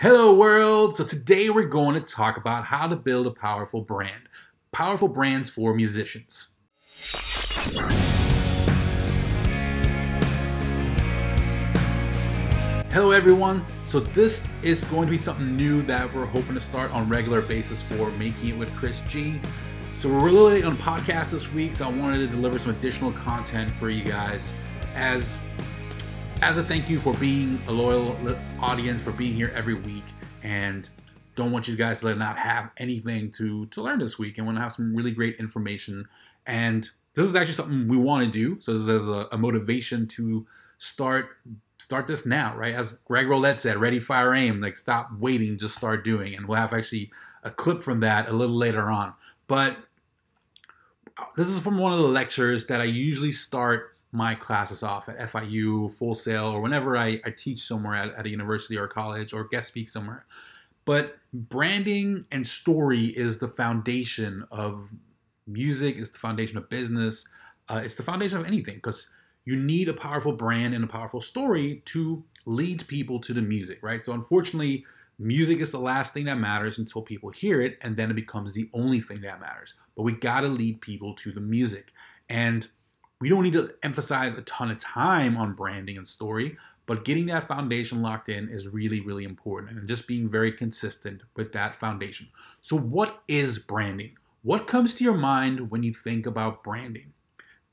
Hello, world! So, today we're going to talk about how to build a powerful brand. Powerful brands for musicians. Hello, everyone. So, this is going to be something new that we're hoping to start on regular basis for Making It with Chris G. So, we're really on podcast this week, so I wanted to deliver some additional content for you guys as as a thank you for being a loyal audience, for being here every week, and don't want you guys to not have anything to to learn this week, and want to have some really great information. And this is actually something we want to do. So this is a, a motivation to start start this now, right? As Greg Rollett said, ready, fire, aim. Like stop waiting, just start doing. And we'll have actually a clip from that a little later on. But uh, this is from one of the lectures that I usually start my classes off at FIU, Full Sail, or whenever I, I teach somewhere at, at a university or college or guest speak somewhere. But branding and story is the foundation of music, it's the foundation of business, uh, it's the foundation of anything because you need a powerful brand and a powerful story to lead people to the music, right? So, unfortunately, music is the last thing that matters until people hear it, and then it becomes the only thing that matters. But we gotta lead people to the music. And we don't need to emphasize a ton of time on branding and story, but getting that foundation locked in is really, really important and just being very consistent with that foundation. So, what is branding? What comes to your mind when you think about branding?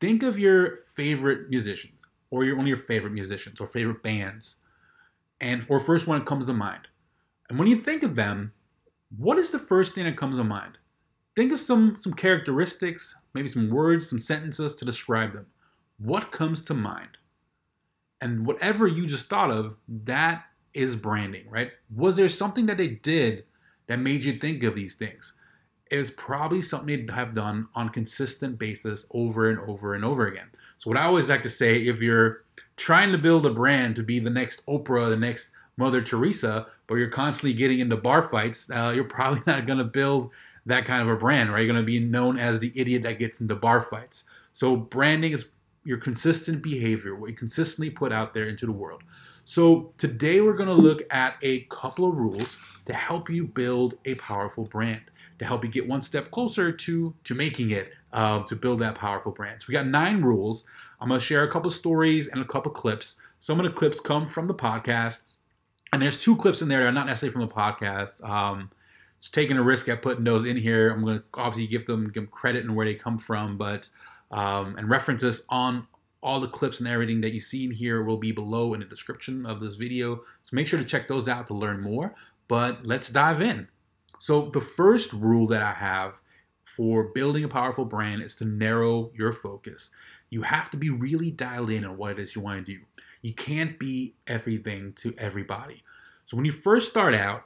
Think of your favorite musicians or your, one of your favorite musicians or favorite bands, and or first one that comes to mind. And when you think of them, what is the first thing that comes to mind? Think of some some characteristics, maybe some words, some sentences to describe them. What comes to mind? And whatever you just thought of, that is branding, right? Was there something that they did that made you think of these things? It's probably something they have done on consistent basis over and over and over again. So what I always like to say, if you're trying to build a brand to be the next Oprah, the next Mother Teresa, but you're constantly getting into bar fights, uh, you're probably not going to build that kind of a brand, right? You're going to be known as the idiot that gets into bar fights. So branding is your consistent behavior, what you consistently put out there into the world. So today we're going to look at a couple of rules to help you build a powerful brand, to help you get one step closer to to making it, uh, to build that powerful brand. So we got nine rules. I'm going to share a couple stories and a couple clips. Some of the clips come from the podcast, and there's two clips in there that are not necessarily from the podcast. Um, just taking a risk at putting those in here. I'm going to obviously give them, give them credit and where they come from, but um, and references on all the clips and everything that you see in here will be below in the description of this video. So make sure to check those out to learn more. But let's dive in. So the first rule that I have for building a powerful brand is to narrow your focus. You have to be really dialed in on what it is you want to do. You can't be everything to everybody. So when you first start out,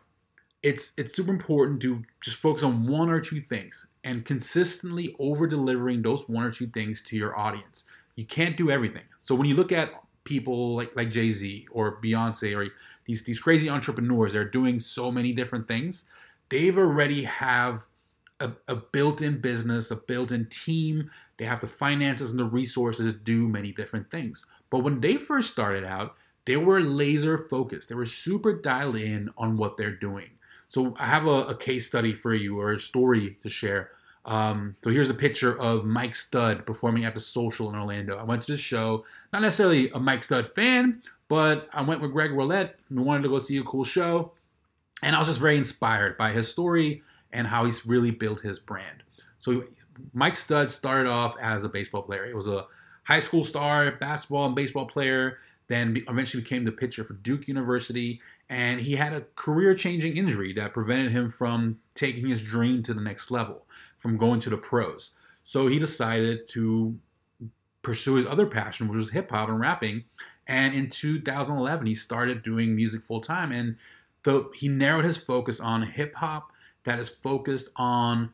it's it's super important to just focus on one or two things and consistently over delivering those one or two things to your audience. You can't do everything. So when you look at people like like Jay-Z or Beyonce or these these crazy entrepreneurs, they're doing so many different things. They've already have a, a built-in business, a built-in team. They have the finances and the resources to do many different things. But when they first started out, they were laser focused. They were super dialed in on what they're doing. So I have a, a case study for you or a story to share. Um, so here's a picture of Mike Stud performing at the Social in Orlando. I went to this show, not necessarily a Mike Stud fan, but I went with Greg Rollett. We wanted to go see a cool show, and I was just very inspired by his story and how he's really built his brand. So Mike Stud started off as a baseball player. He was a high school star, basketball and baseball player. Then eventually became the pitcher for Duke University, and he had a career changing injury that prevented him from taking his dream to the next level, from going to the pros. So he decided to pursue his other passion, which was hip hop and rapping. And in 2011, he started doing music full time, and the, he narrowed his focus on hip hop that is focused on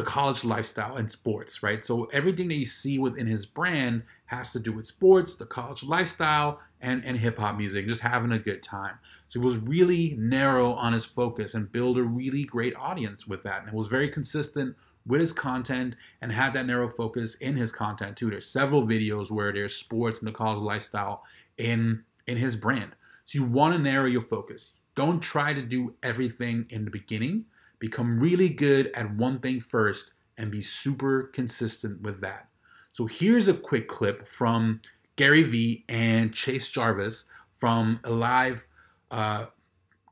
the college lifestyle and sports, right? So everything that you see within his brand has to do with sports, the college lifestyle, and, and hip hop music, just having a good time. So he was really narrow on his focus and build a really great audience with that. And it was very consistent with his content and had that narrow focus in his content too. There's several videos where there's sports and the college lifestyle in in his brand. So you want to narrow your focus. don't try to do everything in the beginning. Become really good at one thing first and be super consistent with that. So here's a quick clip from Gary Vee and Chase Jarvis from a live uh,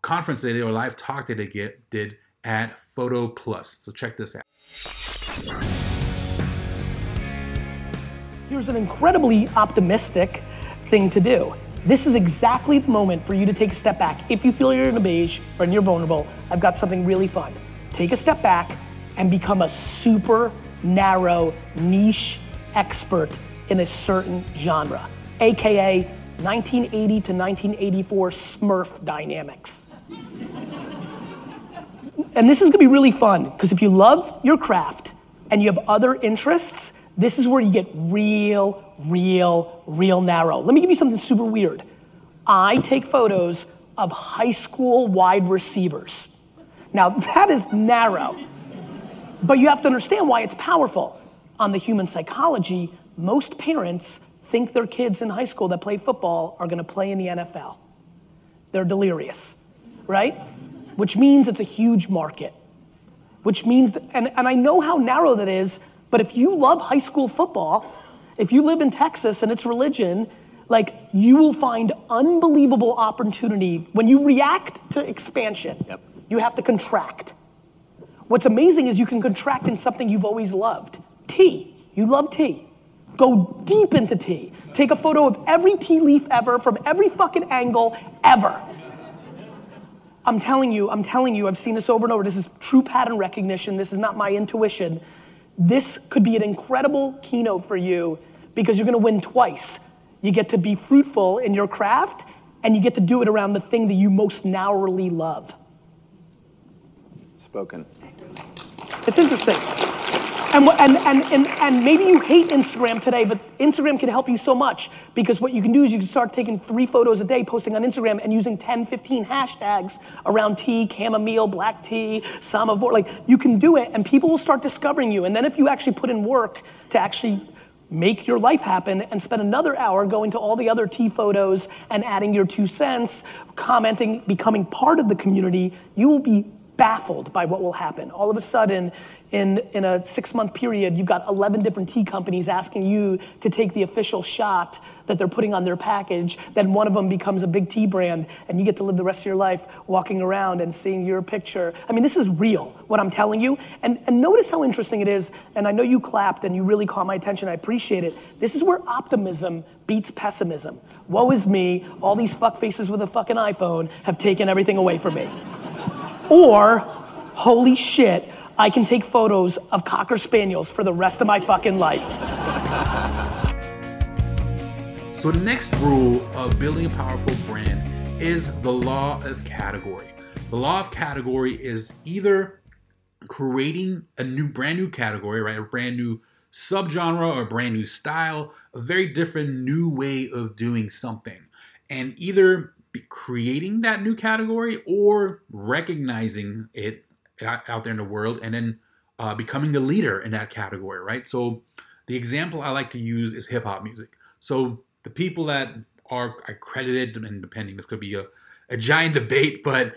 conference they did or live talk they get, did at Photo Plus. So check this out. Here's an incredibly optimistic thing to do. This is exactly the moment for you to take a step back. If you feel you're in a beige or you're vulnerable, I've got something really fun. Take a step back and become a super narrow niche expert in a certain genre, AKA 1980 to 1984 Smurf dynamics. and this is gonna be really fun, because if you love your craft and you have other interests, this is where you get real, real, real narrow. Let me give you something super weird. I take photos of high school wide receivers. Now, that is narrow, but you have to understand why it's powerful. On the human psychology, most parents think their kids in high school that play football are gonna play in the NFL. They're delirious, right? Which means it's a huge market. Which means, that, and, and I know how narrow that is, but if you love high school football, if you live in Texas and it's religion, like you will find unbelievable opportunity when you react to expansion. Yep. You have to contract. What's amazing is you can contract in something you've always loved. Tea. You love tea. Go deep into tea. Take a photo of every tea leaf ever from every fucking angle ever. I'm telling you, I'm telling you, I've seen this over and over. This is true pattern recognition. This is not my intuition. This could be an incredible keynote for you because you're gonna win twice. You get to be fruitful in your craft and you get to do it around the thing that you most narrowly love. Spoken. It's interesting. And, and, and, and, maybe you hate Instagram today, but Instagram can help you so much because what you can do is you can start taking three photos a day, posting on Instagram, and using 10, 15 hashtags around tea, chamomile, black tea, samovar. Like, you can do it, and people will start discovering you. And then if you actually put in work to actually make your life happen and spend another hour going to all the other tea photos and adding your two cents, commenting, becoming part of the community, you will be baffled by what will happen. All of a sudden, in, in a six month period, you've got 11 different tea companies asking you to take the official shot that they're putting on their package. Then one of them becomes a big tea brand, and you get to live the rest of your life walking around and seeing your picture. I mean, this is real, what I'm telling you. And, and notice how interesting it is. And I know you clapped and you really caught my attention. I appreciate it. This is where optimism beats pessimism. Woe is me. All these fuck faces with a fucking iPhone have taken everything away from me. or, holy shit. I can take photos of Cocker Spaniels for the rest of my fucking life. So, the next rule of building a powerful brand is the law of category. The law of category is either creating a new, brand new category, right? A brand new subgenre or a brand new style, a very different new way of doing something. And either creating that new category or recognizing it out there in the world and then uh, becoming the leader in that category, right? So the example I like to use is hip hop music. So the people that are accredited, and depending, this could be a, a giant debate, but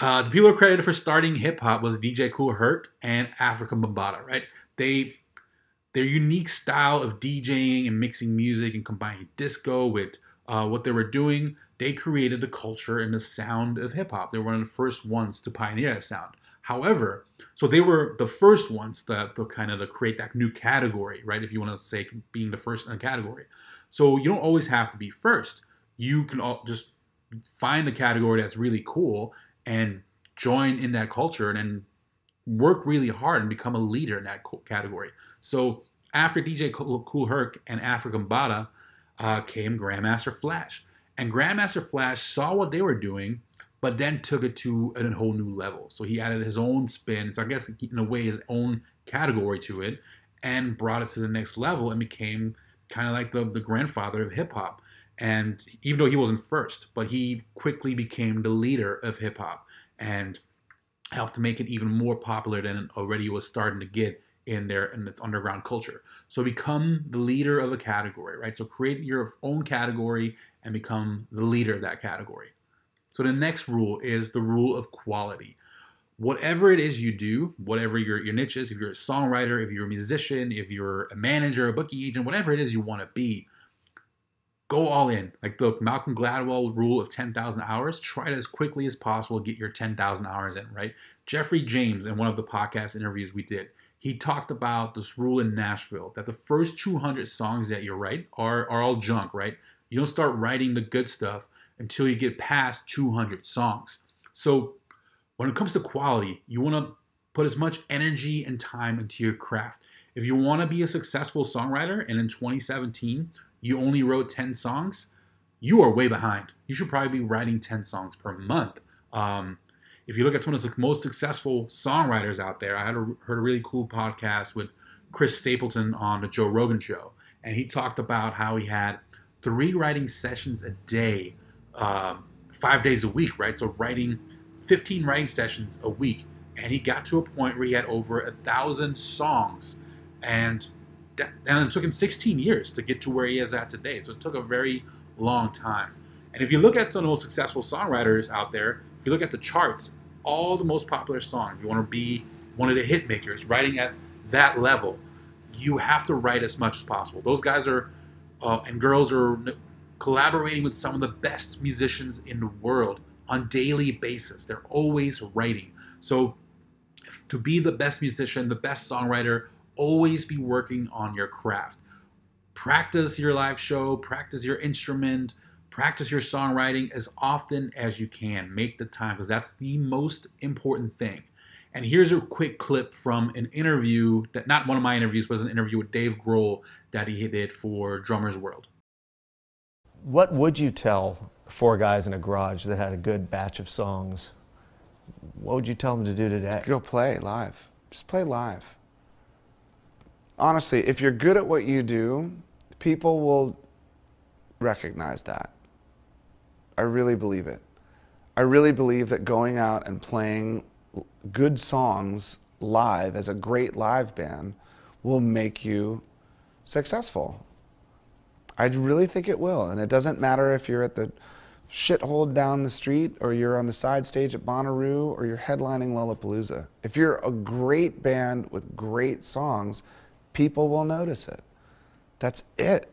uh, the people credited for starting hip hop was DJ Kool Herc and Afrika Bambaataa, right? They their unique style of DJing and mixing music and combining disco with uh, what they were doing, they created the culture and the sound of hip hop. They were one of the first ones to pioneer that sound. However, so they were the first ones that to kind of to create that new category, right? If you want to say being the first in a category. So you don't always have to be first. You can all just find a category that's really cool and join in that culture and then work really hard and become a leader in that category. So after DJ Kool Herc and Afrika Bambaataa uh, came Grandmaster Flash. And Grandmaster Flash saw what they were doing but then took it to a whole new level. So he added his own spin, so I guess in a way his own category to it, and brought it to the next level and became kind of like the, the grandfather of hip hop. And even though he wasn't first, but he quickly became the leader of hip hop and helped to make it even more popular than it already was starting to get in there in its underground culture. So become the leader of a category, right? So create your own category and become the leader of that category. So the next rule is the rule of quality. Whatever it is you do, whatever your, your niche is, if you're a songwriter, if you're a musician, if you're a manager, a booking agent, whatever it is you want to be, go all in. Like the Malcolm Gladwell rule of 10,000 hours, try to as quickly as possible get your 10,000 hours in, right? Jeffrey James, in one of the podcast interviews we did, he talked about this rule in Nashville that the first 200 songs that you write are, are all junk, right? You don't start writing the good stuff until you get past 200 songs. So when it comes to quality, you want to put as much energy and time into your craft. If you want to be a successful songwriter and in 2017 you only wrote 10 songs, you are way behind. You should probably be writing 10 songs per month. Um, if you look at some of the most successful songwriters out there, I had a, heard a really cool podcast with Chris Stapleton on the Joe Rogan show, and he talked about how he had three writing sessions a day, um, five days a week, right? So writing 15 writing sessions a week, and he got to a point where he had over a thousand songs, and that, and it took him 16 years to get to where he is at today. So it took a very long time. And if you look at some of the most successful songwriters out there, if you look at the charts, all the most popular songs, you want to be one of the hit makers, writing at that level, you have to write as much as possible. Those guys are uh, and girls are collaborating with some of the best musicians in the world on daily basis. They're always writing. So to be the best musician, the best songwriter, always be working on your craft. Practice your live show, practice your instrument, practice your songwriting as often as you can. Make the time because that's the most important thing. And here's a quick clip from an interview that not one of my interviews was an interview with Dave Grohl that he did for Drummers World. What would you tell four guys in a garage that had a good batch of songs? What would you tell them to do today? Go play live. Just play live. Honestly, if you're good at what you do, people will recognize that. I really believe it. I really believe that going out and playing good songs live as a great live band will make you successful. I really think it will. And it doesn't matter if you're at the shithole down the street or you're on the side stage at Bonnaroo or you're headlining Lollapalooza. If you're a great band with great songs, people will notice it. That's it.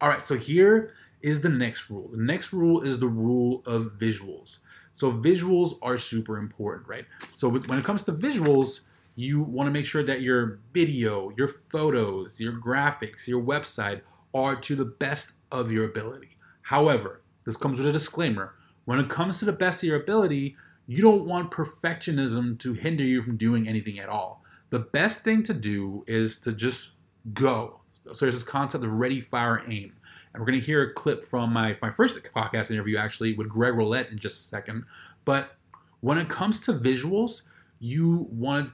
All right, so here is the next rule. The next rule is the rule of visuals. So visuals are super important, right? So when it comes to visuals, you want to make sure that your video, your photos, your graphics, your website are to the best of your ability. However, this comes with a disclaimer. When it comes to the best of your ability, you don't want perfectionism to hinder you from doing anything at all. The best thing to do is to just go. So there's this concept of ready, fire, aim. And we're going to hear a clip from my, my first podcast interview, actually, with Greg Rollett in just a second. But when it comes to visuals, you want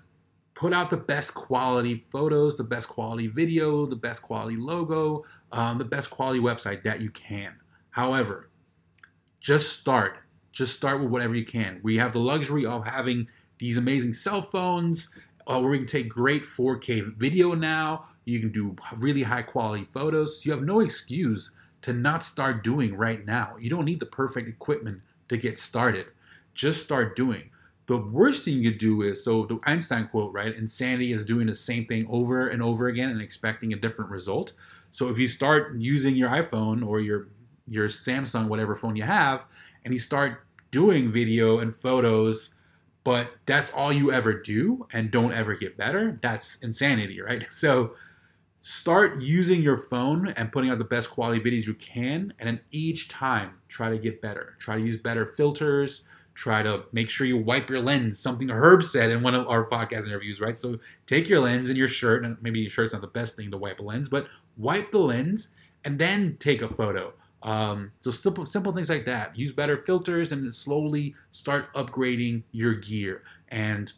put out the best quality photos, the best quality video, the best quality logo, um, the best quality website that you can. However, just start. Just start with whatever you can. We have the luxury of having these amazing cell phones uh, where we can take great 4K video now. You can do really high quality photos. You have no excuse to not start doing right now. You don't need the perfect equipment to get started. Just start doing. The worst thing you could do is so the Einstein quote, right? Insanity is doing the same thing over and over again and expecting a different result. So if you start using your iPhone or your your Samsung, whatever phone you have, and you start doing video and photos, but that's all you ever do and don't ever get better, that's insanity, right? So start using your phone and putting out the best quality videos you can and then each time try to get better try to use better filters try to make sure you wipe your lens something herb said in one of our podcast interviews right? So take your lens and your shirt and maybe your shirt's not the best thing to wipe a lens but wipe the lens and then take a photo. Um, so simple, simple things like that. Use better filters and slowly start upgrading your gear and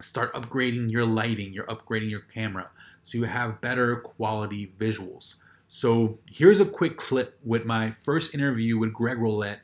start upgrading your lighting. You're upgrading your camera. So you have better quality visuals. So here's a quick clip with my first interview with Greg Rollett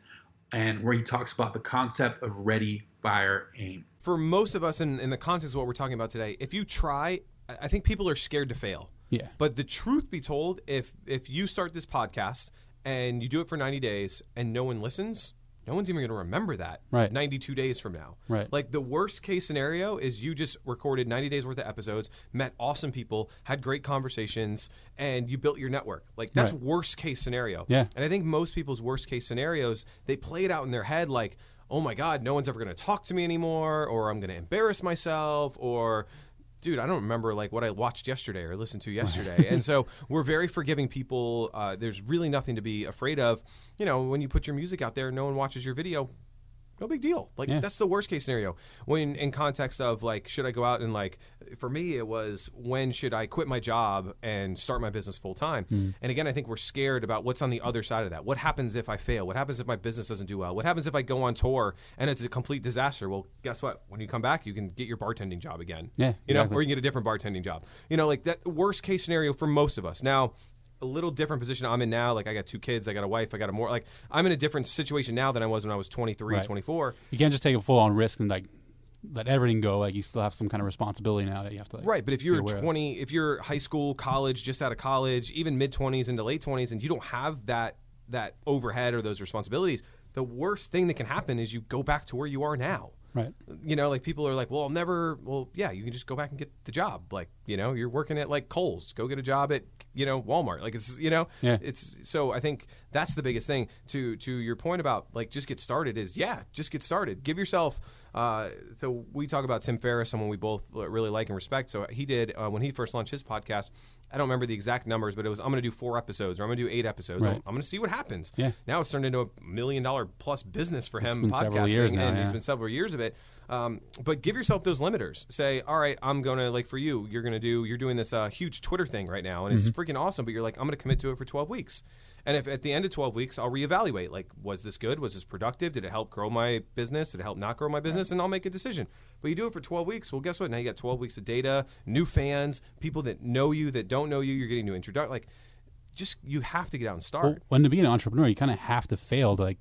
and where he talks about the concept of ready, fire, aim. For most of us in, in the context of what we're talking about today, if you try, I think people are scared to fail. Yeah. But the truth be told, if if you start this podcast and you do it for 90 days and no one listens, no one's even going to remember that Right. 92 days from now. Right. Like the worst case scenario is you just recorded 90 days worth of episodes, met awesome people, had great conversations, and you built your network. Like that's Right. worst case scenario. Yeah. And I think most people's worst case scenarios, they play it out in their head like, oh my God, no one's ever going to talk to me anymore, or I'm going to embarrass myself, or dude, I don't remember like what I watched yesterday or listened to yesterday. and so we're very forgiving people. Uh, there's really nothing to be afraid of. You know, when you put your music out there, no one watches your video. No big deal. Like Yeah. that's the worst case scenario. When in context of like, should I go out and like, for me, it was when should I quit my job and start my business full time? Hmm. And again, I think we're scared about what's on the other side of that. What happens if I fail? What happens if my business doesn't do well? What happens if I go on tour and it's a complete disaster? Well, guess what? When you come back, you can get your bartending job again. Yeah, you know, exactly. or you can get a different bartending job. You know, like that worst case scenario for most of us. Now, a little different position I'm in now. Like I got two kids, I got a wife, I got a more like I'm in a different situation now than I was when I was 23, Right. 24. You can't just take a full on risk and like let everything go. Like you still have some kind of responsibility now that you have to. Like, Right, but if you're aware of. 20, if you're high school, college, just out of college, even mid 20s into late 20s, and you don't have that that overhead or those responsibilities, the worst thing that can happen is you go back to where you are now. Right. You know, like people are like, well, I'll never. Well, yeah, you can just go back and get the job. Like, you know, you're working at like Kohl's. Go get a job at you know Walmart. Like it's you know, Yeah. it's so I think that's the biggest thing. To to your point about like just get started is yeah, just get started. Give yourself. Uh, so we talk about Tim Ferriss, someone we both really like and respect. So he did uh, when he first launched his podcast. I don't remember the exact numbers, but it was I'm going to do four episodes or I'm going to do eight episodes. Right. I'm, I'm going to see what happens. Yeah. Now it's turned into a million dollar plus business for him. been podcasting, several years now, and it's yeah. been several years of it. Um, but give yourself those limiters. Say, all right, I'm gonna like for you, you're gonna do, you're doing this uh, huge Twitter thing right now, and it's Mm-hmm. freaking awesome. But you're like, I'm gonna commit to it for 12 weeks, and if at the end of 12 weeks, I'll reevaluate. Like, was this good? Was this productive? Did it help grow my business? Did it help not grow my business? And I'll make a decision. But you do it for 12 weeks. Well, guess what? Now you got 12 weeks of data, new fans, people that know you, that don't know you. You're getting new introduction. Like, just you have to get out and start. Well, when to be an entrepreneur, you kind of have to fail to like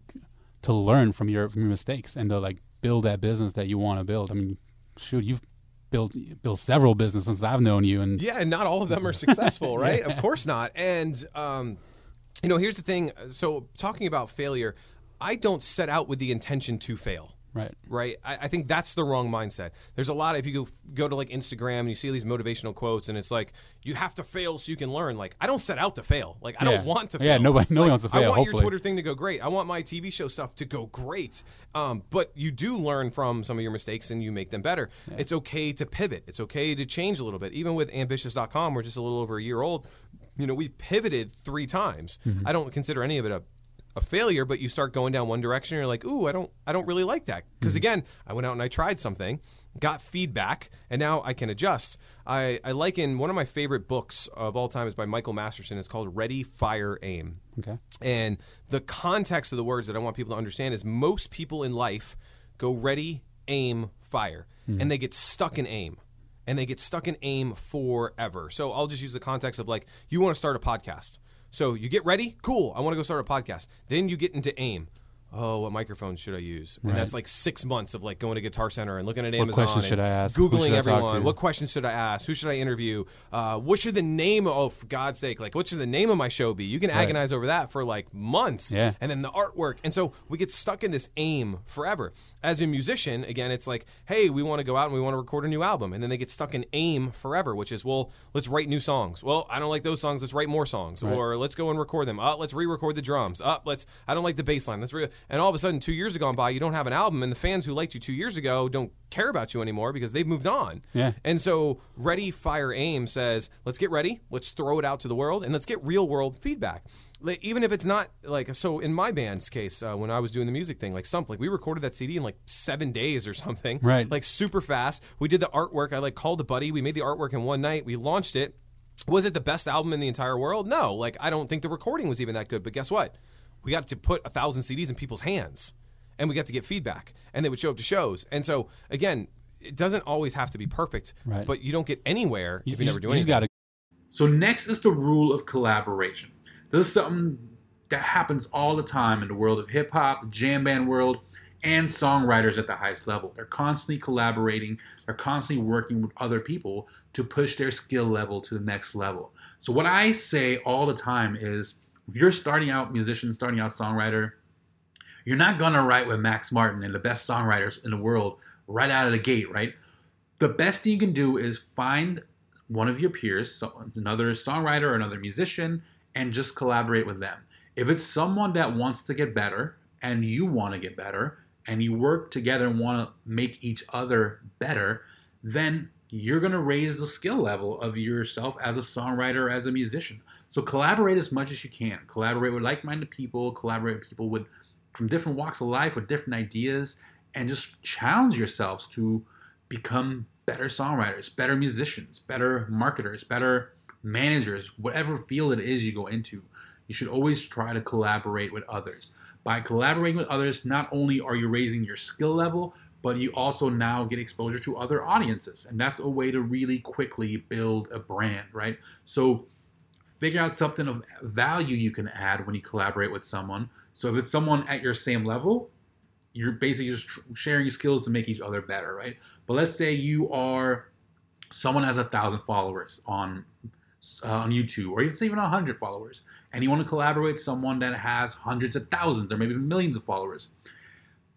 to learn from your from your mistakes and to like build that business that you want to build. I mean, shoot, you've built built several businesses since I've known you, and Yeah, and not all of them are successful, right? Of course not. And um, you know, here's the thing. So, talking about failure, I don't set out with the intention to fail. Right, Right, I, I think that's the wrong mindset. There's a lot. If you go go to like Instagram and you see these motivational quotes, and it's like you have to fail so you can learn. Like I don't set out to fail. Like I Yeah. don't want to. Yeah, fail. nobody- nobody Like, wants to fail. I want your. Twitter thing to go great. I want my TV show stuff to go great. Um, but you do learn from some of your mistakes and you make them better. It's okay to pivot. It's okay to change a little bit. Even with ambitious.com, we're just a little over a year old. You know, we pivoted three times. Mm-hmm. I don't consider any of it a a failure, but you start going down one direction. And you're like, ooh, I don't, I don't really like that. Because Mm-hmm. again, I went out and I tried something, got feedback, and now I can adjust. I, I liken one of my favorite books of all time is by Michael Masterson. It's called Ready, Fire, Aim. okay, And the context of the words that I want people to understand is most people in life go ready, aim, fire, and they get stuck in aim. And they get stuck in aim forever. So I'll just use the context of like, you want to start a podcast. So you get ready, cool, I want to go start a podcast. Then you get into aim. Oh, what microphone should I use? And that's like six months of like going to Guitar Center and looking at Amazon. questions and should I ask? Who Googling should I talk everyone. to? What questions should I ask? Who should I interview? Uh, what should the name? Oh, for God's sake! Like, what should the name of my show be? You can agonize over that for like months. Yeah. And then the artwork, and so we get stuck in this aim forever. As a musician, again, it's like, hey, we want to go out and we want to record a new album, and then they get stuck in aim forever, which is, well, let's write new songs. Well, I don't like those songs. Let's write more songs, or let's go and record them. Uh, let's re-record the drums. Up, let's. I don't like the bass line. Let's re. And all of a sudden, two years have gone by. You don't have an album, and the fans who liked you two years ago don't care about you anymore because they've moved on. Yeah. And so Ready, Fire, Aim says, let's get ready, let's throw it out to the world, and let's get real world feedback. Like, even if it's not like so in my band's case, uh, when I was doing the music thing, like something, like we recorded that CD in like seven days or something. Right. Like super fast. We did the artwork. I like called a buddy. We made the artwork in one night. We launched it. Was it the best album in the entire world? No. Like I don't think the recording was even that good. But guess what? We got to put a thousand CDs in people's hands, and we got to get feedback, and they would show up to shows. And so again, it doesn't always have to be perfect, Right. but you don't get anywhere if you, never just- do you anything. gotta So next is the rule of collaboration. This is something that happens all the time in the world of hip hop, the jam band world, and songwriters at the highest level. They're constantly collaborating, they're constantly working with other people to push their skill level to the next level. So what I say all the time is if you're starting out musician, starting out songwriter, You're not gonna write with Max Martin and the best songwriters in the world right out of the gate, right? The best thing you can do is find one of your peers, so another songwriter or another musician, and just collaborate with them. If it's someone that wants to get better and you want to get better and you work together and want to make each other better, then you're going to raise the skill level of yourself as a songwriter, as a musician. So collaborate as much as you can. Collaborate with like-minded people, collaborate with people with from different walks of life with different ideas and just challenge yourselves to become better songwriters, better musicians, better marketers, better managers, whatever field it is you go into. You should always try to collaborate with others. By collaborating with others, not only are you raising your skill level, but you also now get exposure to other audiences. And that's a way to really quickly build a brand, right? So figure out something of value you can add when you collaborate with someone. So if it's someone at your same level, you're basically just sharing your skills to make each other better, right? But let's say you are someone has a thousand followers on uh, on YouTube, or even even a hundred followers, and you want to collaborate with someone that has hundreds of thousands or maybe even millions of followers.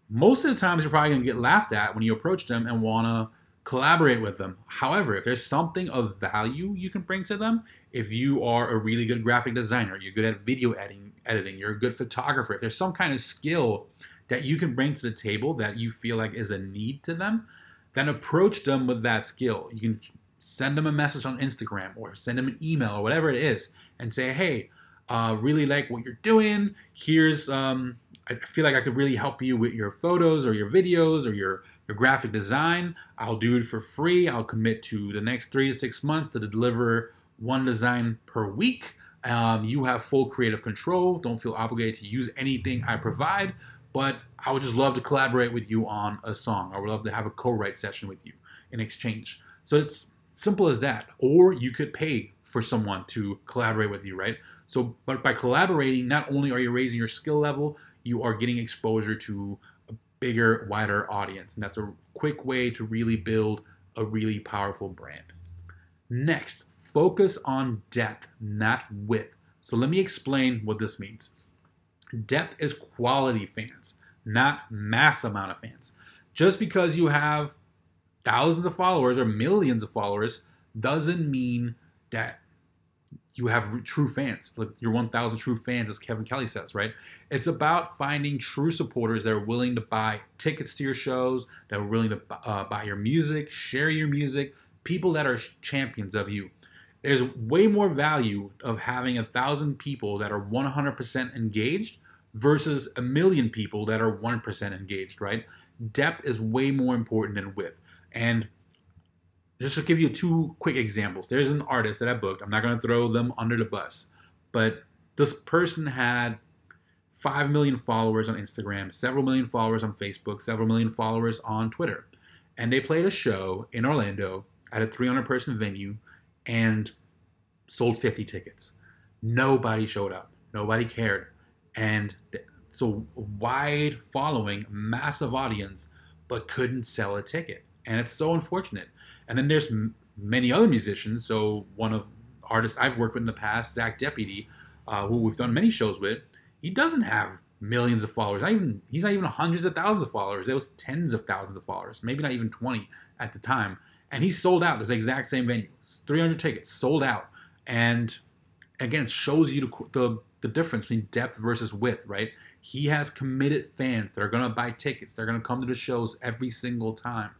Most of the times, you're probably going to get laughed at when you approach them and want to collaborate with them. However, if there's something of value you can bring to them, if you are a really good graphic designer, you're good at video editing, editing, you're a good photographer, if there's some kind of skill that you can bring to the table that you feel like is a need to them, then approach them with that skill. You can send them a message on Instagram or send them an email or whatever it is and say, hey, uh, really like what you're doing. Here's, um, I feel like I could really help you with your photos or your videos or your, your graphic design. I'll do it for free. I'll commit to the next three to six months to deliver one design per week. Um, you have full creative control. Don't feel obligated to use anything I provide, but I would just love to collaborate with you on a song. I would love to have a co-write session with you in exchange. So it's simple as that. Or you could pay for someone to collaborate with you, right? So, but by collaborating, not only are you raising your skill level, you are getting exposure to a bigger, wider audience. And that's a quick way to really build a really powerful brand. Next, focus on depth, not width. So let me explain what this means. Depth is quality fans, not mass amount of fans. Just because you have thousands of followers or millions of followers doesn't mean that you have true fans, like your 1,000 true fans, as Kevin Kelly says, right? It's about finding true supporters that are willing to buy tickets to your shows, that are willing to uh, buy your music, share your music, people that are champions of you. There's way more value of having a thousand people that are 100% engaged versus a million people that are 1% engaged, right? Depth is way more important than width. And just to give you two quick examples, there's an artist that I booked. I'm not going to throw them under the bus, but this person had 5 million followers on Instagram, several million followers on Facebook, several million followers on Twitter. And they played a show in Orlando at a 300 person venue and sold 50 tickets. Nobody showed up, nobody cared. And so, wide following, massive audience, but couldn't sell a ticket and it's so unfortunate. And then there's m- many other musicians. So one of artists I've worked with in the past, Zach Deputy, uh, who we've done many shows with, he doesn't have millions of followers. Not even he's not even hundreds of thousands of followers. It was tens of thousands of followers, maybe not even 20 at the time. And he sold out this exact same venue, 300 tickets sold out. And again, it shows you the, the, the difference between depth versus width, right? He has committed fans that are going to buy tickets. They're going to come to the shows every single time.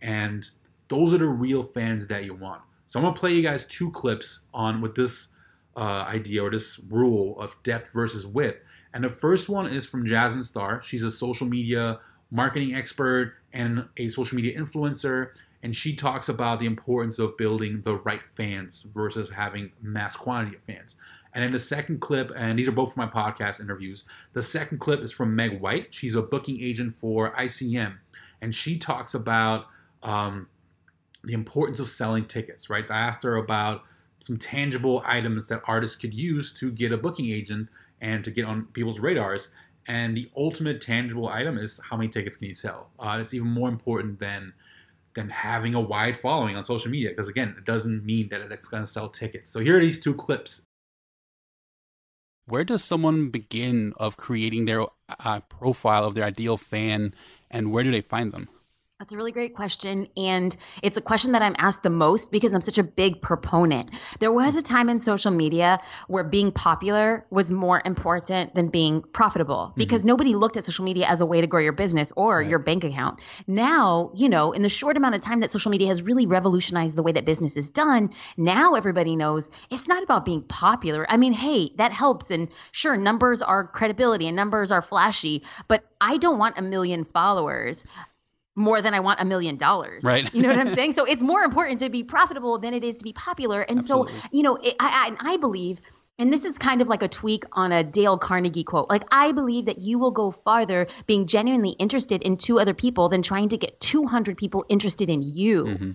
And those are the real fans that you want. So I'm gonna play you guys two clips on with this uh, idea or this rule of depth versus width. And the first one is from Jasmine Star. She's a social media marketing expert and a social media influencer. And she talks about the importance of building the right fans versus having mass quantity of fans. And then the second clip, and these are both from my podcast interviews. The second clip is from Meg White. She's a booking agent for ICM. And she talks about um, the importance of selling tickets, right? I asked her about some tangible items that artists could use to get a booking agent and to get on people's radars. And the ultimate tangible item is how many tickets can you sell? Uh, it's even more important than than having a wide following on social media because again, it doesn't mean that it's going to sell tickets. So here are these two clips where does someone begin of creating their uh, profile of their ideal fan, and where do they find them? That's a really great question. And it's a question that I'm asked the most because I'm such a big proponent. There was a time in social media where being popular was more important than being profitable mm-hmm. because nobody looked at social media as a way to grow your business or your bank account. Now, you know, in the short amount of time that social media has really revolutionized the way that business is done, now everybody knows it's not about being popular. I mean, hey, that helps. And sure, numbers are credibility and numbers are flashy, but I don't want a million followers more than I want a million dollars. Right. You know what I'm saying? So it's more important to be profitable than it is to be popular. And Absolutely. so, you know, it, I, I, and I believe, and this is kind of like a tweak on a Dale Carnegie quote. Like, I believe that you will go farther being genuinely interested in two other people than trying to get 200 people interested in you. Mm-hmm.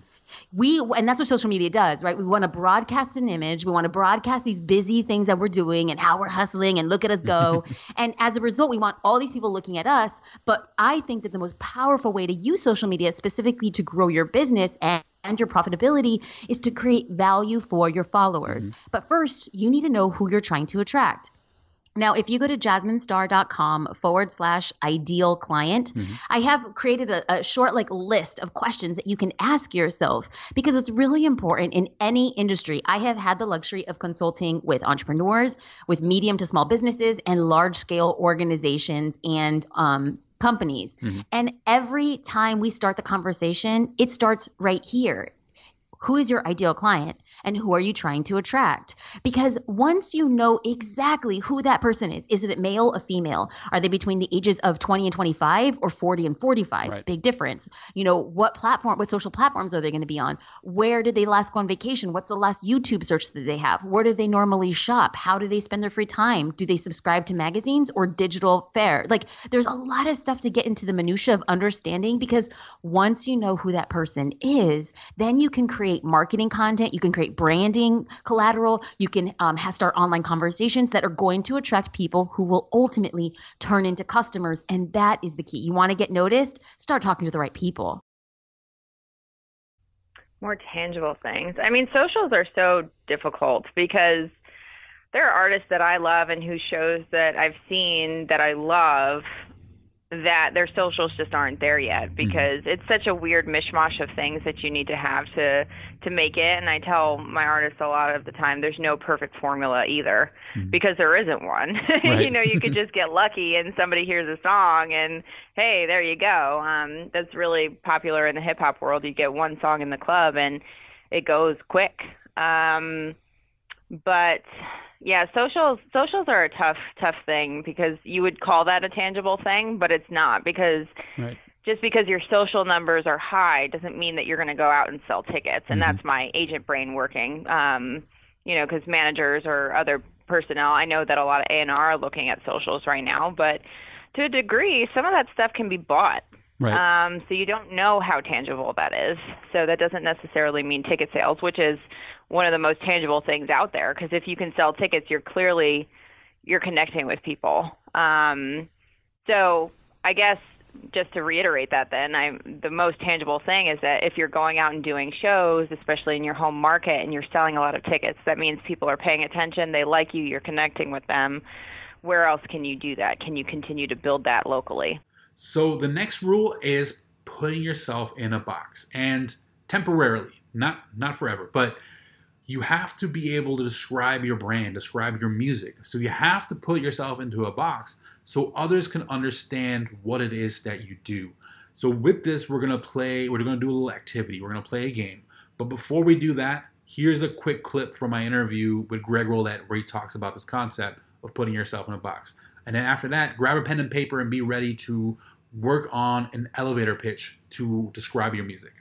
We and that's what social media does, right? We want to broadcast an image. We want to broadcast these busy things that we're doing and how we're hustling and look at us go. and as a result, we want all these people looking at us. But I think that the most powerful way to use social media specifically to grow your business and and your profitability is to create value for your followers. Mm-hmm. But first, you need to know who you're trying to attract. Now, if you go to jasminestar.com forward slash ideal client, I have created a, a short like list of questions that you can ask yourself because it's really important in any industry. I have had the luxury of consulting with entrepreneurs, with medium to small businesses, and large scale organizations and um, companies. And every time we start the conversation, it starts right here who is your ideal client and who are you trying to attract? Because once you know exactly who that person is is it a male a female? Are they between the ages of 20 and 25 or 40 and 45 Right. big difference. You know what platform what social platforms are they going to be on? Where did they last go on vacation? What's the last youtube search that they have? Where do they normally shop? How do they spend their free time? Do they subscribe to magazines or digital fare? Like there's a lot of stuff to get into the minutia of understanding because once you know who that person is then you can create marketing content you can create branding collateral. You can um, start online conversations that are going to attract people who will ultimately turn into customers and that is the key. You want to get noticed start talking to the right people. More tangible things. I mean, socials are so difficult because there are artists that I love and whose shows that I've seen that I love that their socials just aren't there yet because it's such a weird mishmash of things that you need to have to to make it and I tell my artists a lot of the time there's no perfect formula either because there isn't one. you know, you could just get lucky and somebody hears a song and hey, there you go. Um that's really popular in the hip hop world. You get one song in the club and it goes quick. Um but yeah, socials socials are a tough tough thing because you would call that a tangible thing, but it's not because Right. just because your social numbers are high doesn't mean that you're going to go out and sell tickets and that's my agent brain working um you know because managers or other personnel i know that a lot of a and r are looking at socials right now but to a degree some of that stuff can be bought Right. um, so you don't know how tangible that is. So that doesn't necessarily mean ticket sales, which is one of the most tangible things out there. Because if you can sell tickets, you're clearly you're connecting with people. Um, so I guess just to reiterate that, then I the most tangible thing is that if you're going out and doing shows, especially in your home market, and you're selling a lot of tickets, that means people are paying attention. They like you. You're connecting with them. Where else can you do that? Can you continue to build that locally? So the next rule is putting yourself in a box and temporarily, not not forever, but you have to be able to describe your brand, describe your music. So you have to put yourself into a box so others can understand what it is that you do. So with this, we're gonna play, we're gonna do a little activity. We're gonna play a game. But before we do that, here's a quick clip from my interview with Greg Rollett where he talks about this concept of putting yourself in a box. And then after that, grab a pen and paper and be ready to work on an elevator pitch to describe your music.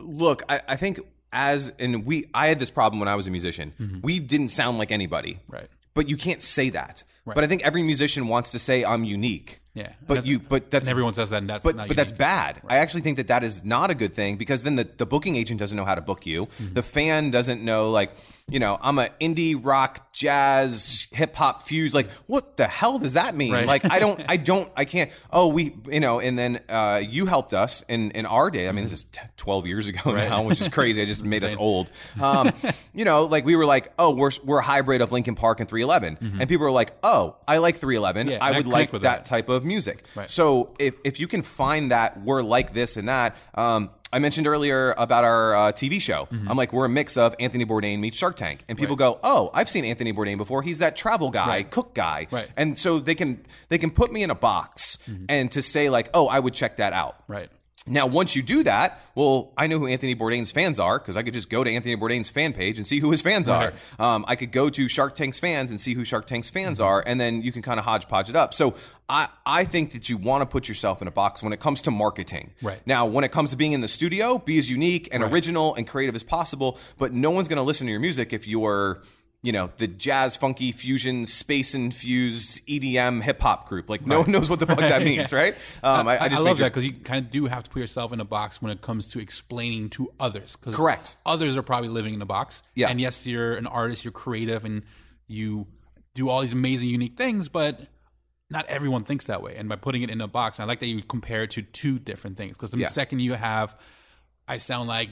Look I, I think as and we i had this problem when i was a musician. Mm-hmm. We didn't sound like anybody. Right. but you can't say that. Right. but i think every musician wants to say i'm unique Yeah, But you, but that's everyone says that, and that's but but that's bad. I actually think that that is not a good thing because then the, the booking agent doesn't know how to book you. Mm-hmm. The fan doesn't know like you know I'm a indie rock jazz hip hop fuse. Like what the hell does that mean? Right. Like I don't I don't I can't. Oh we you know and then uh, you helped us in in our day. I mean this is t- 12 years ago Right. now, which is crazy. It just made us old. Um, you know like we were like oh we're we're a hybrid of Linkin Park and 311, and people were like oh I like 311. Mm-hmm. Yeah, I would like that that. type of music. Right. So if if you can find that we're like this and that, um, I mentioned earlier about our uh, TV show. Mm-hmm. I'm like we're a mix of Anthony Bourdain meets Shark Tank, and people go, "Oh, I've seen Anthony Bourdain before. He's that travel guy, Right. cook guy." Right. And so they can they can put me in a box and to say like, "Oh, I would check that out." Right. Now, once you do that, well, I know who Anthony Bourdain's fans are because I could just go to Anthony Bourdain's fan page and see who his fans Right. are. Um, I could go to Shark Tank's fans and see who Shark Tank's fans are, and then you can kind of hodgepodge it up. So I, I think that you want to put yourself in a box when it comes to marketing. Right. Now, when it comes to being in the studio, be as unique and Right. original and creative as possible, but no one's going to listen to your music if you're you know the jazz funky fusion space infused edm hip hop group like no one knows what the fuck that means right um, I, I just love made that because you kind of do have to put yourself in a box when it comes to explaining to others. Correct. Others are probably living in a box. Yeah. And yes, you're an artist, you're creative, and you do all these amazing, unique things, but not everyone thinks that way. And by putting it in a box, I like that you compare it to two different things. Because the Yeah. second you have, I sound like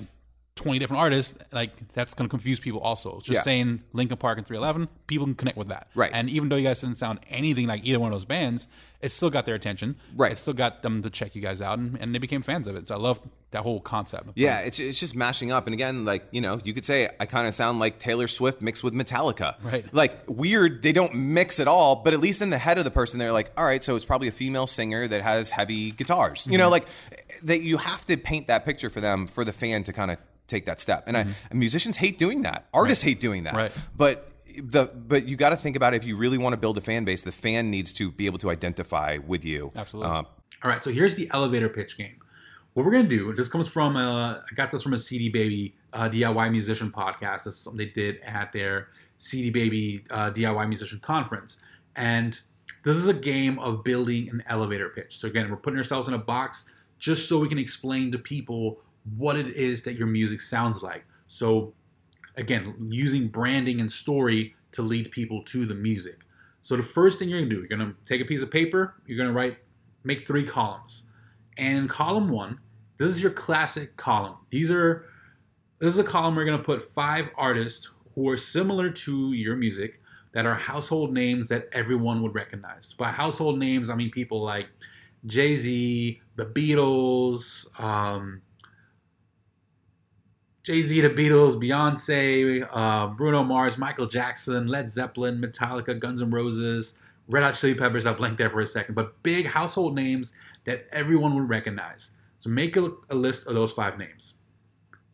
20 different artists, like that's going to confuse people also. Just Yeah. saying Linkin Park and 311, people can connect with that. Right. And even though you guys didn't sound anything like either one of those bands, it still got their attention. Right. It still got them to check you guys out, and, and they became fans of it. So I love that whole concept. Yeah, it's it's just mashing up. And again, like you know, you could say I kind of sound like Taylor Swift mixed with Metallica. Right. Like weird. They don't mix at all. But at least in the head of the person, they're like, all right, so it's probably a female singer that has heavy guitars. You know, Mm-hmm. like that. You have to paint that picture for them for the fan to kind of take that step. And I, musicians hate doing that. Artists hate doing that. Mm-hmm. Right. But the but you got to think about if you really want to build a fan base, the fan needs to be able to identify with you. Absolutely. Uh, All right, so here's the elevator pitch game. What we're gonna do, this comes from, uh, I got this from a CD Baby uh, DIY musician podcast. This is something they did at their CD Baby uh, DIY musician conference. And this is a game of building an elevator pitch. So again, we're putting ourselves in a box just so we can explain to people what it is that your music sounds like. So again, using branding and story to lead people to the music. So the first thing you're gonna do, you're gonna take a piece of paper, you're gonna write, make three columns. And in column one, this is your classic column. These are, this is a column we're gonna put five artists who are similar to your music that are household names that everyone would recognize. By household names, I mean people like Jay Z, the Beatles, um, Jay Z, the Beatles, Beyonce, uh, Bruno Mars, Michael Jackson, Led Zeppelin, Metallica, Guns N' Roses, Red Hot Chili Peppers. I blanked there for a second, but big household names that everyone would recognize. So make a, a list of those five names.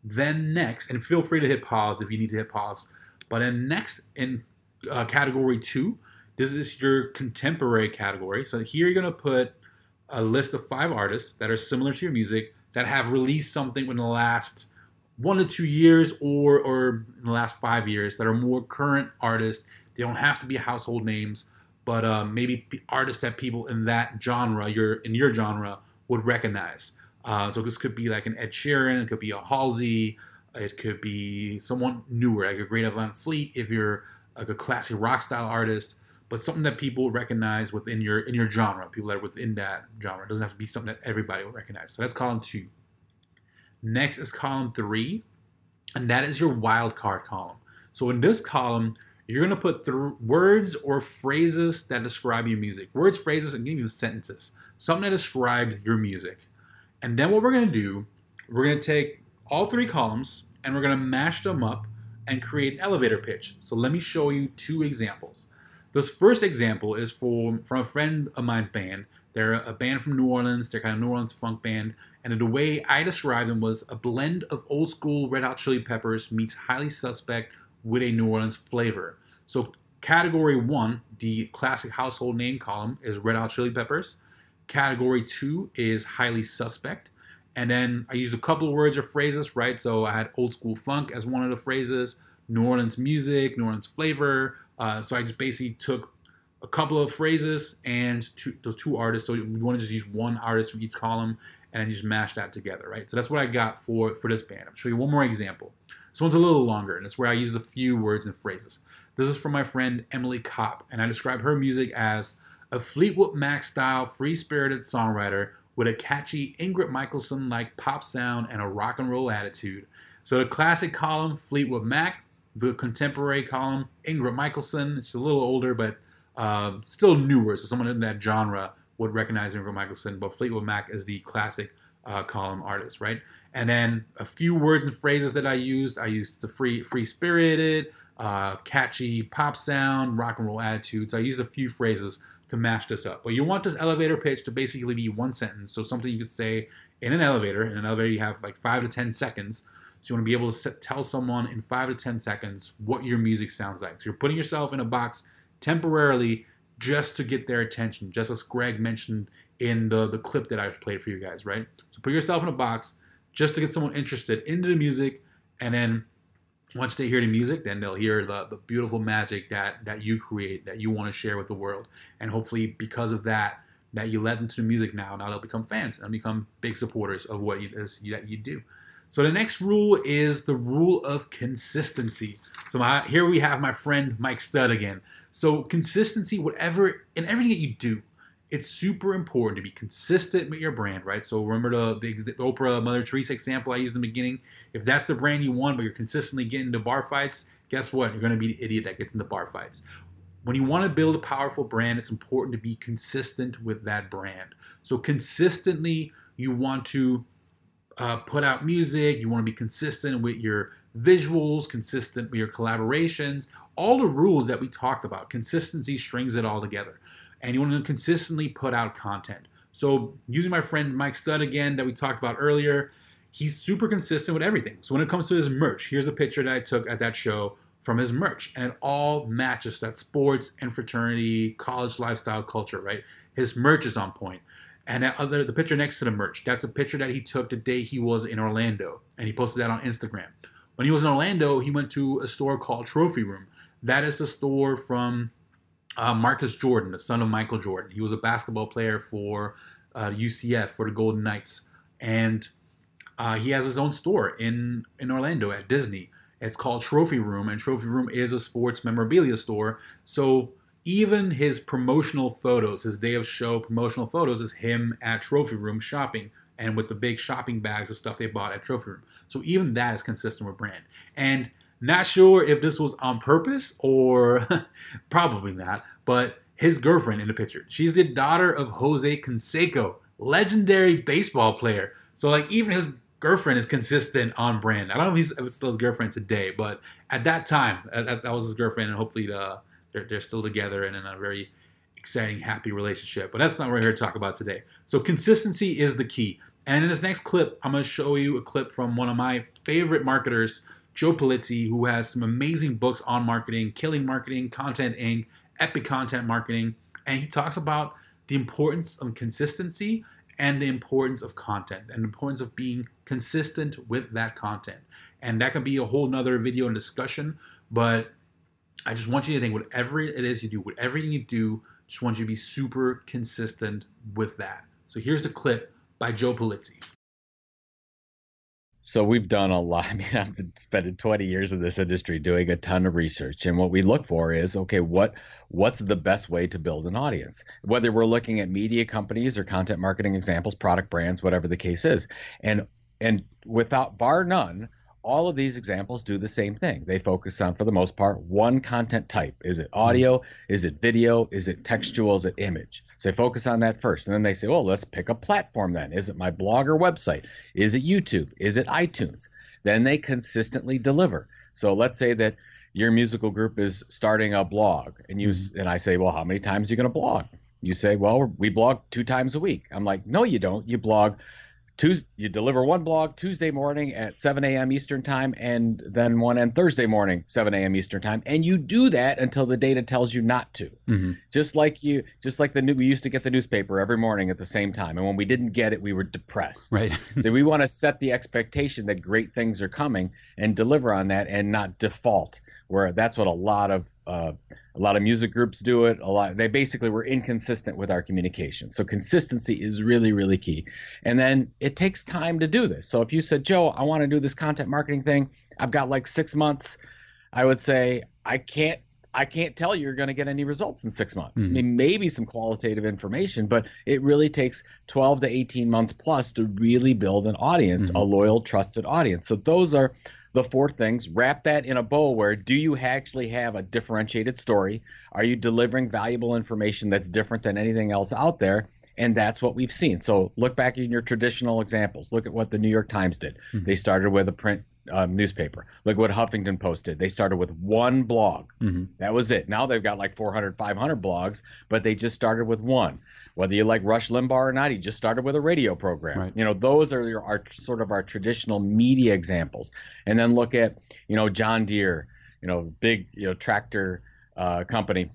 Then next, and feel free to hit pause if you need to hit pause. But then next in uh, category two, this is your contemporary category. So here you're gonna put a list of five artists that are similar to your music that have released something within the last one to two years or or in the last five years that are more current artists. They don't have to be household names, but uh, maybe artists that people in that genre, your in your genre, would recognize. Uh, so this could be like an Ed Sheeran, it could be a Halsey, it could be someone newer, like a Greta Van Fleet, if you're like a classic rock style artist, but something that people recognize within your in your genre, people that are within that genre. It doesn't have to be something that everybody will recognize. So that's column two. Next is column three, and that is your wildcard column. So in this column, you're gonna put through words or phrases that describe your music. Words, phrases, and even sentences. Something that describes your music. And then what we're gonna do, we're gonna take all three columns and we're gonna mash them up and create an elevator pitch. So let me show you two examples. This first example is for, from a friend of mine's band. They're a band from New Orleans. They're kind of New Orleans funk band. And the way I described them was a blend of old school Red Hot Chili Peppers meets Highly Suspect with a New Orleans flavor. So category one, the classic household name column, is Red Hot Chili Peppers. Category two is Highly Suspect. And then I used a couple of words or phrases, right? So I had old school funk as one of the phrases, New Orleans music, New Orleans flavor. Uh, so I just basically took a couple of phrases and two, those two artists. So you want to just use one artist from each column and just mash that together, right? So that's what I got for for this band. I'll show you one more example. This one's a little longer, and it's where I use a few words and phrases. This is from my friend Emily Kopp, and I describe her music as a Fleetwood Mac style, free spirited songwriter with a catchy Ingrid Michaelson like pop sound and a rock and roll attitude. So the classic column, Fleetwood Mac, the contemporary column, Ingrid Michaelson. It's a little older, but uh, still newer. So someone in that genre would recognize Ingrid Michaelson, but Fleetwood Mac is the classic uh, column artist, right? And then a few words and phrases that I used. I used the free free spirited, uh, catchy pop sound, rock and roll attitude. So I used a few phrases to match this up. But you want this elevator pitch to basically be one sentence. So something you could say in an elevator. In an elevator, you have like five to 10 seconds. So you want to be able to tell someone in five to 10 seconds what your music sounds like. So you're putting yourself in a box temporarily just to get their attention, just as Greg mentioned in the, the clip that I played for you guys, right? So put yourself in a box just to get someone interested into the music. And then once they hear the music, then they'll hear the, the beautiful magic that, that you create, that you want to share with the world. And hopefully, because of that, that you let them to the music now, now they'll become fans and become big supporters of what you, that you do. So the next rule is the rule of consistency. So my, here we have my friend Mike Stud again. So consistency, whatever in everything that you do, it's super important to be consistent with your brand, right? So remember the, the, Oprah Mother Teresa example I used in the beginning. If that's the brand you want, but you're consistently getting into bar fights, guess what? You're going to be the idiot that gets into bar fights. When you want to build a powerful brand, it's important to be consistent with that brand. So consistently, you want to uh, put out music. You want to be consistent with your visuals, consistent with your collaborations, all the rules that we talked about. Consistency strings it all together and you want to consistently put out content. So, using my friend Mike Stud again that we talked about earlier, he's super consistent with everything. So, when it comes to his merch, here's a picture that I took at that show from his merch, and it all matches that sports and fraternity, college lifestyle culture, right? His merch is on point. And that other, the picture next to the merch, that's a picture that he took the day he was in Orlando, and he posted that on Instagram. When he was in Orlando, he went to a store called Trophy Room. That is the store from uh, Marcus Jordan, the son of Michael Jordan. He was a basketball player for uh, UCF for the Golden Knights, and uh, he has his own store in in Orlando at Disney. It's called Trophy Room, and Trophy Room is a sports memorabilia store. So even his promotional photos, his day of show promotional photos, is him at Trophy Room shopping and with the big shopping bags of stuff they bought at Trophy Room. So even that is consistent with brand. And not sure if this was on purpose or probably not, but his girlfriend in the picture. She's the daughter of Jose Canseco, legendary baseball player. So like even his girlfriend is consistent on brand. I don't know if he's if it's still his girlfriend today, but at that time, that, that was his girlfriend, and hopefully the, they're, they're still together and in a very exciting, happy relationship. But that's not what we're here to talk about today. So consistency is the key. And in this next clip, I'm going to show you a clip from one of my favorite marketers, Joe Pulizzi, who has some amazing books on marketing, Killing Marketing, Content Inc., Epic Content Marketing, and he talks about the importance of consistency and the importance of content and the importance of being consistent with that content. And that can be a whole nother video and discussion, but I just want you to think whatever it is you do, whatever you do, just want you to be super consistent with that. So here's the clip by Joe Pulizzi. So we've done a lot. I mean, I've spent 20 years in this industry doing a ton of research, and what we look for is okay, what what's the best way to build an audience? Whether we're looking at media companies or content marketing examples, product brands, whatever the case is, and and without bar none, all of these examples do the same thing. They focus on, for the most part, one content type. Is it audio? Is it video? Is it textual? Is it image? So they focus on that first. And then they say, well, let's pick a platform then. Is it my blog or website? Is it YouTube? Is it iTunes? Then they consistently deliver. So let's say that your musical group is starting a blog and you mm-hmm. and I say, well, how many times are you going to blog? You say, well, we blog two times a week. I'm like, no, you don't. You blog Tuesday, you deliver one blog Tuesday morning at 7 a.m. Eastern time, and then one on Thursday morning 7 a.m. Eastern time, and you do that until the data tells you not to. Mm-hmm. Just like you, just like the new, we used to get the newspaper every morning at the same time, and when we didn't get it, we were depressed. Right. so we want to set the expectation that great things are coming and deliver on that, and not default. Where that's what a lot of uh, A lot of music groups do it. A lot they basically were inconsistent with our communication. So consistency is really really key. And then it takes time to do this. So if you said, "Joe, I want to do this content marketing thing. I've got like 6 months." I would say, "I can't I can't tell you you're going to get any results in six months. Mm-hmm. I mean, maybe some qualitative information, but it really takes 12 to 18 months plus to really build an audience, Mm-hmm. a loyal, trusted audience. So those are the four things. Wrap that in a bow where do you actually have a differentiated story? Are you delivering valuable information that's different than anything else out there? And that's what we've seen. So look back in your traditional examples. Look at what the New York Times did. Hmm. They started with a print um, newspaper. Look what Huffington Post did. They started with one blog. That was it. Now they've got like 400, 500 blogs, but they just started with one. Whether you like Rush Limbaugh or not, he just started with a radio program. Right. You know, those are your, our sort of our traditional media examples. And then look at, you know, John Deere, you know, big, you know, tractor uh, company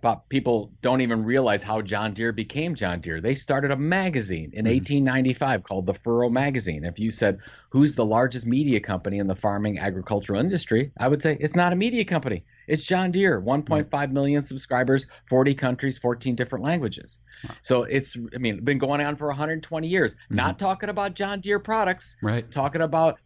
but people don't even realize how John Deere became John Deere. They started a magazine in mm-hmm. 1895 called the Furrow Magazine. If you said, Who's the largest media company in the farming agricultural industry? I would say it's not a media company. It's John Deere, mm-hmm. 1.5 million subscribers, 40 countries, 14 different languages. So it's, I mean, been going on for 120 years. Not mm-hmm. talking about John Deere products, Right. talking about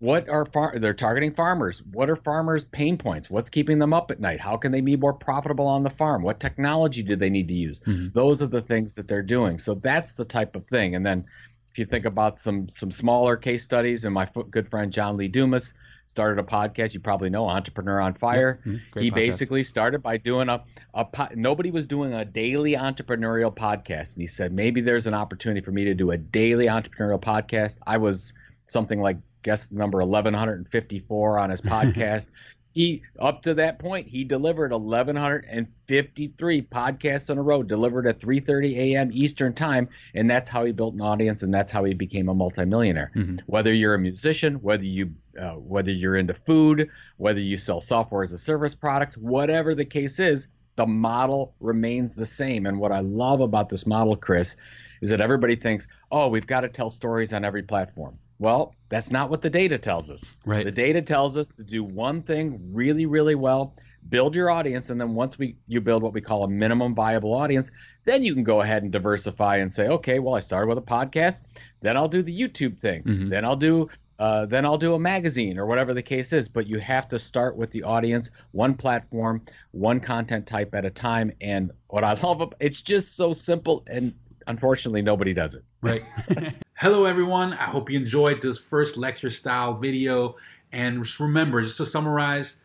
what are far- they're targeting farmers. What are farmers pain points? What's keeping them up at night? How can they be more profitable on the farm? What technology do they need to use? Mm-hmm. Those are the things that they're doing. So that's the type of thing. And then if you think about some some smaller case studies and my fo- good friend john lee dumas started a podcast you probably know entrepreneur on fire. Mm-hmm. Great he podcast. basically started by doing a, a po- nobody was doing a daily entrepreneurial podcast. And he said maybe there's an opportunity for me to do a daily entrepreneurial podcast. I was something like guest number 1154 on his podcast. He up to that point he delivered 1153 podcasts in a row delivered at 3:30 a.m. Eastern time and that's how he built an audience and that's how he became a multimillionaire. Whether you're a musician whether you uh, whether you're into food whether you sell software as a service products whatever the case is the model remains the same. And what I love about this model Chris is that everybody thinks oh we've got to tell stories on every platform well that's not what the data tells us Right. the data tells us to do one thing really, really well, build your audience, and then once we you build what we call a minimum viable audience, then you can go ahead and diversify and say, okay, well, I started with a podcast, then I'll do the YouTube thing, then I'll do uh, then I'll do a magazine or whatever the case is. But you have to start with the audience, one platform, one content type at a time. And what I love, ab- it's just so simple, and unfortunately, nobody does it. Right. Hello, everyone. I hope you enjoyed this first lecture style video. And just remember, just to summarize,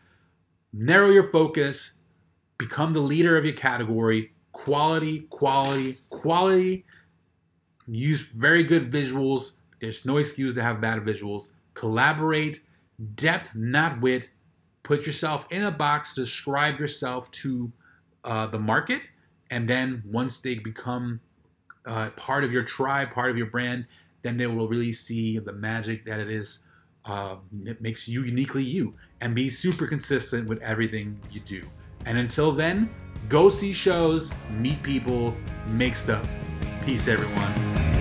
narrow your focus, become the leader of your category, quality, quality, quality. Use very good visuals. There's no excuse to have bad visuals. Collaborate, depth, not wit. Put yourself in a box, describe yourself to uh, the market, and then once they become uh, part of your tribe, part of your brand, then they will really see the magic that it is. Uh, it makes you uniquely you, and be super consistent with everything you do. And until then, go see shows, meet people, make stuff. Peace, everyone.